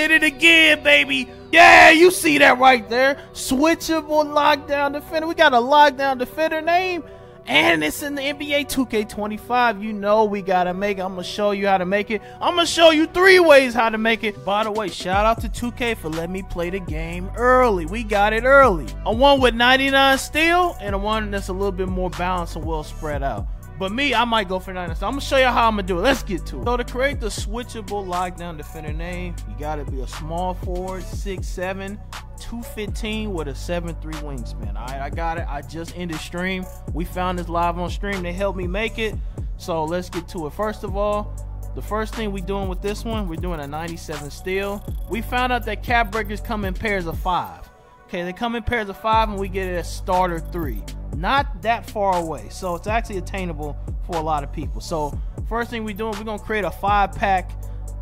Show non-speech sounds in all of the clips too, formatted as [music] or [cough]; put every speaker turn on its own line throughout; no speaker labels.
did it again, baby. Yeah, you see that right there. Switchable lockdown defender. We got a lockdown defender name. And it's in the NBA 2K25. You know we gotta make it. I'm gonna show you how to make it. I'm gonna show you three ways how to make it. By the way, shout out to 2K for letting me play the game early. We got it early. A one with 99 steal and a one that's a little bit more balanced and well spread out. But me, I might go for 99. So I'm gonna show you how I'm gonna do it. Let's get to it. So to create the switchable lockdown defender name, you gotta be a small forward, six seven, 215 with a 7-3 wingspan. All right, I got it. I just ended stream. We found this live on stream. They helped me make it. So let's get to it. First of all, the first thing we doing with this one, we're doing a 97 steal. We found out that cap breakers come in pairs of five. Okay, they come in pairs of five and we get it as starter three. Not that far away. So it's actually attainable for a lot of people. So first thing we're doing, we're gonna create a five pack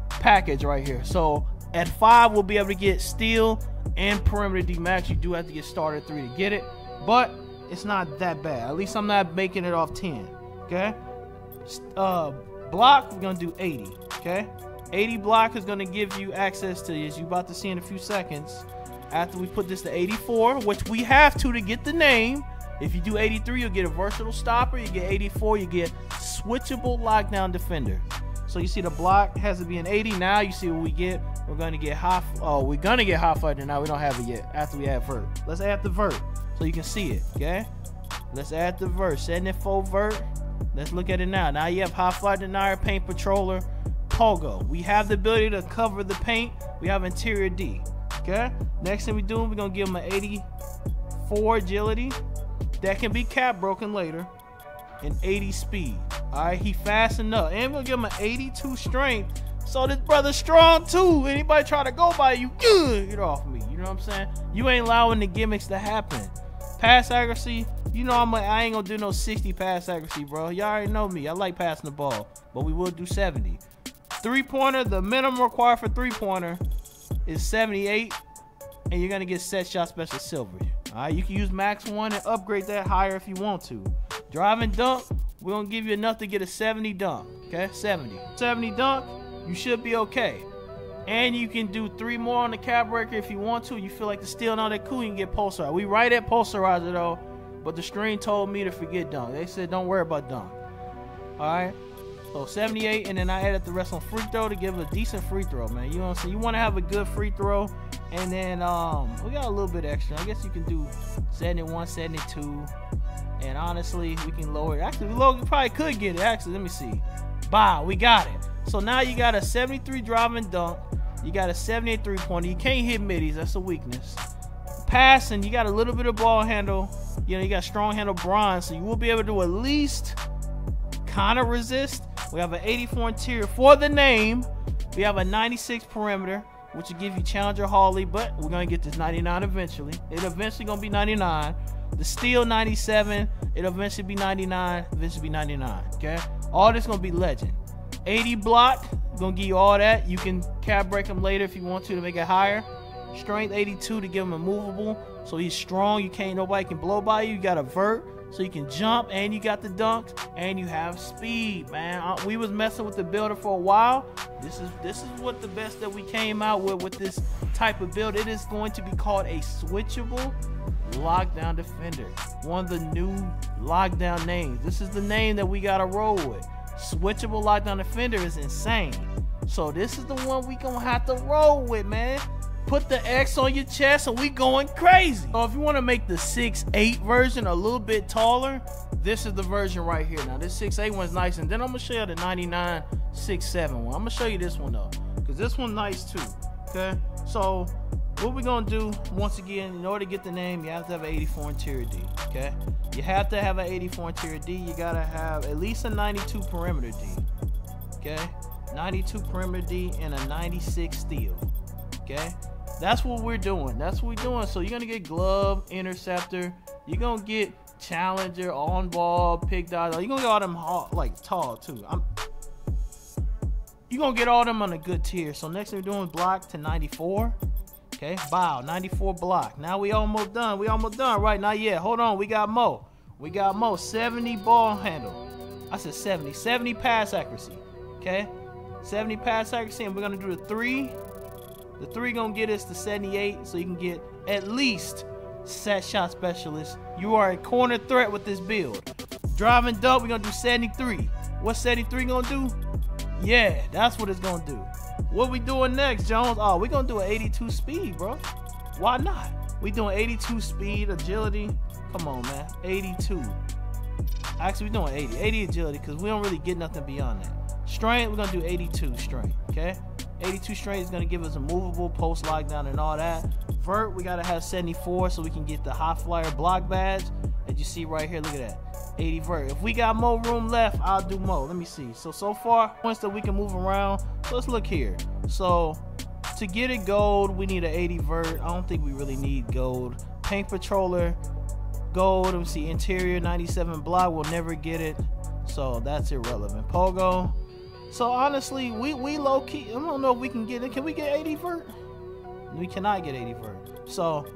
package right here. So at five, we'll be able to get steal and perimeter D max. You do have to get started three to get it, but it's not that bad. At least I'm not making it off 10. Okay. Uh, block, we're gonna do 80. Okay. 80 block is gonna give you access to, as you about to see in a few seconds. After we put this to 84, which we have to to get the name. If you do 83, you'll get a versatile stopper. You get 84, you get switchable lockdown defender. So you see the block has to be an 80. Now you see what we get. We're gonna get hot. Oh, we're gonna get hot fighter. Now we don't have it yet. After we add vert, let's add the vert so you can see it. Okay. Let's add the vert. 74 vert. Let's look at it now. Now you have hot flight denier, paint patroller, pogo. We have the ability to cover the paint. We have interior D. Okay. Next thing we do, we're gonna give him an 84 agility. That can be cap broken later. And 80 speed. Alright, he fast enough. And we'll give him an 82 strength. So this brother strong too. Anybody try to go by you, get off me. You know what I'm saying? You ain't allowing the gimmicks to happen. Pass accuracy, you know I'm like I ain't gonna do no 60 pass accuracy, bro. Y'all already know me. I like passing the ball, but we will do 70. Three pointer, the minimum required for three pointer is 78, and you're gonna get set shot special silver. All right, you can use max one and upgrade that higher if you want to. Driving dunk, we're gonna give you enough to get a 70 dunk. Okay, 70. 70 dunk, you should be okay. And you can do three more on the cap breaker if you want to. You feel like the steal all that cool, you can get posterizer. We right at posterizer though, but the screen told me to forget dunk. They said don't worry about dunk. Alright. So 78, and then I added the rest on free throw to give a decent free throw, man. You know what I'm saying? You want to have a good free throw. And then um we got a little bit extra. I guess you can do 71, 72. And honestly, we can lower it. Actually, we probably could get it. Actually, let me see. Wow, we got it. So now you got a 73 driving dunk. You got a 78 three pointer. You can't hit middies. That's a weakness. Passing, you got a little bit of ball handle. You know, you got strong handle bronze. So you will be able to at least kind of resist. We have an 84 interior for the name. We have a 96 perimeter, which will give you Challenger Harley, but we're going to get this 99 eventually. It eventually going to be 99. The steal 97, it'll eventually be 99, eventually be 99. Okay, all this gonna be legend. 80 block, gonna give you all that. You can cap break him later if you want to to make it higher. Strength 82 to give him a movable, so he's strong. You can't nobody can blow by you. You got a vert, so you can jump, and you got the dunks and you have speed, man. Uh, we was messing with the builder for a while. This is this is what the best that we came out with with this type of build. It is going to be called a switchable Lockdown Defender. One of the new lockdown names. This is the name that we gotta roll with. Switchable Lockdown Defender is insane. So this is the one we gonna have to roll with, man. Put the X on your chest and we going crazy. So if you want to make the 6'8 version a little bit taller, this is the version right here. Now this 6'8 one's nice, and then I'm gonna show you the 99 6'7 one. I'm gonna show you this one though, because this one nice too. Okay, so what we're gonna do once again in order to get the name you have to have an 84 interior d okay you have to have an 84 interior d you gotta have at least a 92 perimeter d okay 92 perimeter d and a 96 steal okay that's what we're doing that's what we're doing so you're gonna get glove interceptor you're gonna get challenger on ball pick dodger you're gonna get all them like tall too i'm you're gonna get all them on a good tier so next thing we're doing block to 94 Okay, bow, 94 block. Now we almost done. We almost done. Right, not yet. Hold on, we got Mo. We got Mo, 70 ball handle. I said 70. 70 pass accuracy. Okay? 70 pass accuracy, and we're gonna do the three The three gonna get us to 78, so you can get at least set shot specialist. You are a corner threat with this build. Driving dunk, we're gonna do 73. What's 73 gonna do? Yeah, that's what it's gonna do. What we doing next, Jones? Oh, we gonna do an 82 speed, bro. Why not? We doing 82 speed, agility. Come on, man. 82. Actually, we doing 80. 80 agility, because we don't really get nothing beyond that. Strength, we're gonna do 82 strength, okay? 82 strength is gonna give us a movable post lockdown and all that. Vert, we gotta have 74 so we can get the hot flyer block badge. As you see right here, look at that. 80 vert. If we got more room left, I'll do more. Let me see. So, so far, points that we can move around. Let's look here. So, to get it gold, we need an 80 vert. I don't think we really need gold. Paint Patroller, gold. Let me see. Interior 97 block. We'll never get it. So, that's irrelevant. Pogo. So, honestly, we, we low key. I don't know if we can get it. Can we get 80 vert? We cannot get 80 vert. So,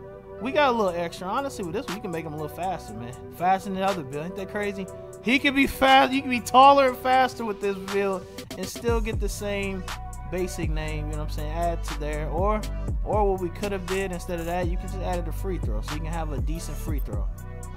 we got a little extra. Honestly, with this one, you can make him a little faster, man. Faster than the other build. Ain't that crazy? He can be fast. You can be taller and faster with this build and still get the same basic name. You know what I'm saying? Add to there, or or what we could have did instead of that, you can just add it a free throw, so you can have a decent free throw.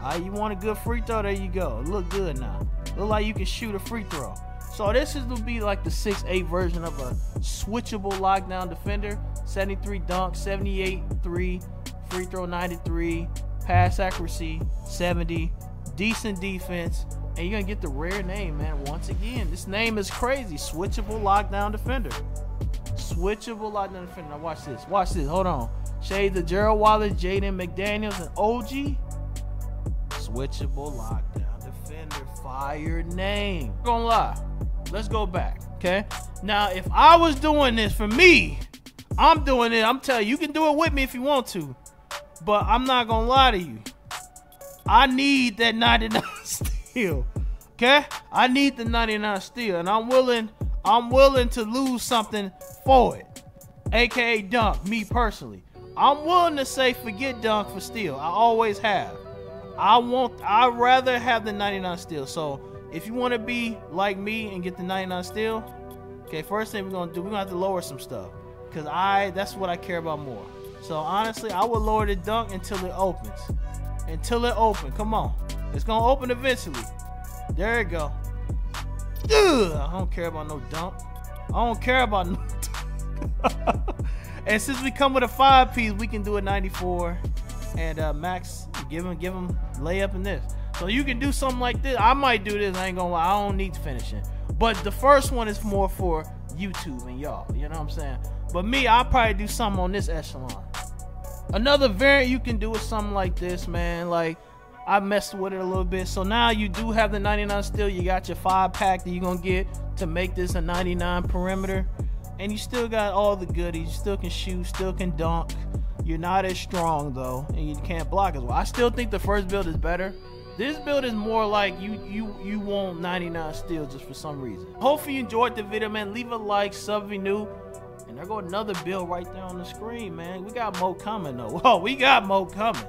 All right, you want a good free throw? There you go. Look good now. Look like you can shoot a free throw. So this is to be like the 6'8 version of a switchable lockdown defender. 73 dunk, 78 3, free throw 93, pass accuracy 70, decent defense, and you're gonna get the rare name, man. Once again, this name is crazy. Switchable lockdown defender. Switchable lockdown defender. Now watch this. Watch this. Hold on. Shades of Gerald Wallace, Jaden McDaniels, and OG. Switchable lockdown defender. Fire name. Gonna lie. Let's go back. Okay. Now, if I was doing this for me, I'm doing it. I'm telling you, you can do it with me if you want to. But I'm not gonna lie to you. I need that 99 [laughs] steal. Okay? I need the 99 steal. And I'm willing, I'm willing to lose something for it. AKA dunk, me personally. I'm willing to say forget dunk for steal. I always have. I want I'd rather have the 99 steal. So if you want to be like me and get the 99 steal, okay, first thing we're gonna do, we're gonna have to lower some stuff. Cause I that's what I care about more. So honestly, I would lower the dunk until it opens. Until it opens. Come on. It's gonna open eventually. There you go. Ugh, I don't care about no dunk. I don't care about no [laughs] dunk. and since we come with a five piece, we can do a 94. And uh, Max, give him, give him layup in this. So you can do something like this. I might do this. I ain't gonna lie. I don't need finishing. But the first one is more for YouTube and y'all. You know what I'm saying? But me, I'll probably do something on this echelon. Another variant you can do is something like this, man. Like I messed with it a little bit. So now you do have the 99 still. You got your five pack that you're gonna get to make this a 99 perimeter. And you still got all the goodies. You still can shoot, still can dunk. You're not as strong though, and you can't block as well. I still think the first build is better. This build is more like you you you want 99 steal just for some reason. Hopefully you enjoyed the video, man. Leave a like, sub if you new. And there go another bill right there on the screen, man. We got more coming though. [laughs] Oh, we got more coming.